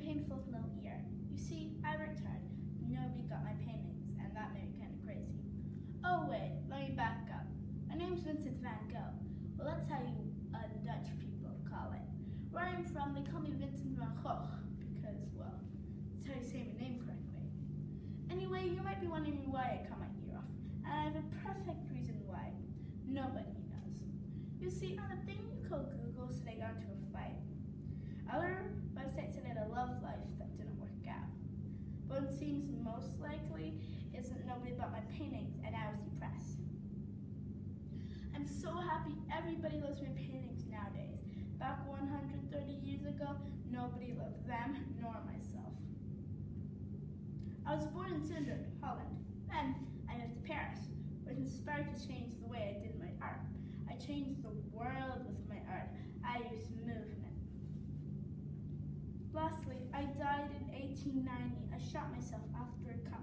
painful know ear. You see, I worked hard. Nobody got my paintings, and that made me kind of crazy. Oh wait, let me back up. My name's Vincent van Gogh. Well, that's how you uh, Dutch people call it. Where I'm from, they call me Vincent van Gogh because, well, that's how you say my name correctly. Anyway, you might be wondering why I cut my ear off, and I have a perfect reason why. Nobody knows. You see, on a thing you call Google said what seems most likely is that nobody bought my paintings and I was depressed. I'm so happy everybody loves my paintings nowadays. Back 130 years ago, nobody loved them nor myself. I was born in Zundert, Holland. Then I moved to Paris, which inspired to change the way I did my art. I changed the world with my art. I used movement. Lastly, I died in 1890. I shot myself after a cut